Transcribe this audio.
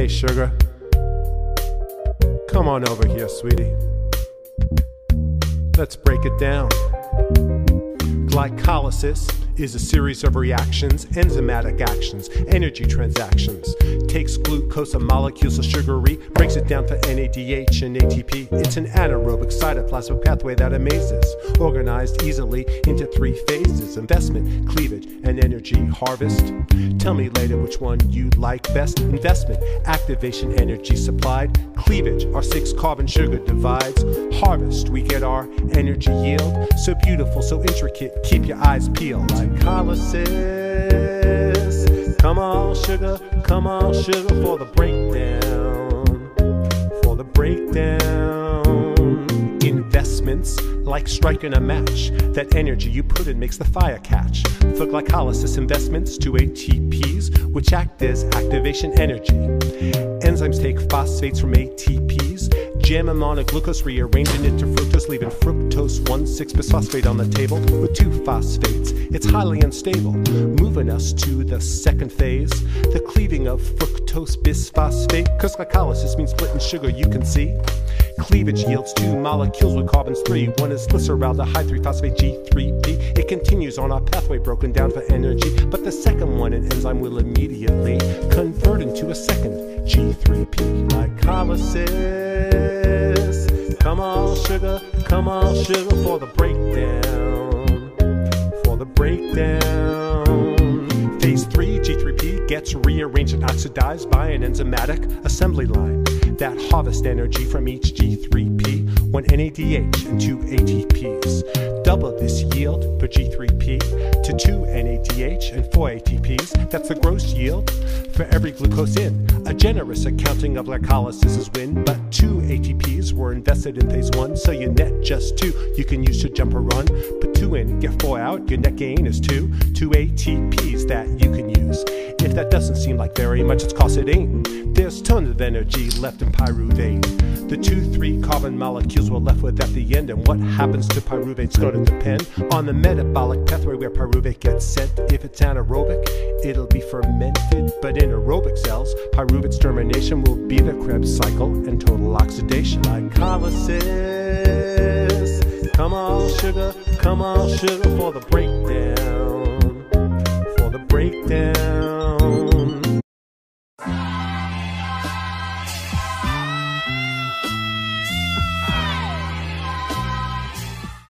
Hey, sugar. Come on over here, sweetie. Let's break it down. Glycolysis is a series of reactions, enzymatic actions, energy transactions. Takes glucose, a molecule so sugary, breaks it down to NADH and ATP. It's an anaerobic cytoplasmic pathway that amazes, organized easily into three phases investment, cleavage, and energy harvest. Tell me later which one you like best. Investment, activation, energy supplied. Cleavage, our six carbon sugar divides. Harvest, we get our energy yield. So beautiful, so intricate, keep your eyes peeled. Glycolysis. Come on, sugar, come on, sugar, for the breakdown. Like striking a match. That energy you put in makes the fire catch. For glycolysis investments, two ATPs, which act as activation energy. Enzymes take phosphates from ATPs, jam them on a glucose, rearranging it to fructose, leaving fructose 1 6 bisphosphate on the table with two phosphates. It's highly unstable, moving us to the second phase, the cleaving of fructose bisphosphate. Because glycolysis means splitting sugar, you can see. Cleavage yields two molecules with carbons three. One is glyceraldehyde 3 phosphate G3P. It continues on our pathway broken down for energy, but the second one, an enzyme, will immediately convert into a second G3P. Glycolysis. Come on, sugar, come on, sugar, for the breakdown. For the breakdown. Phase 3, G3P gets rearranged and oxidized by an enzymatic assembly line that harvests energy from each G3P, one NADH and two ATPs. Double this yield for G3P to two NADH and four ATPs. That's the gross yield for every glucose in. A generous accounting of glycolysis is win, but two ATPs were invested in phase one, so you net just two. You can use to jump or run. Put two in, get four out. Your net gain is two. Two ATPs that you can use. If that doesn't seem like very much, it's cause it ain't. There's tons of energy left in pyruvate. The two, three carbon molecules we're left with at the end, and what happens to pyruvate's going to depend on the metabolic pathway where pyruvate gets sent. If it's anaerobic, it'll be fermented, but in aerobic cells, pyruvate's termination will be the Krebs cycle and total oxidation. Come on, sugar, come on, sugar. For the breakdown.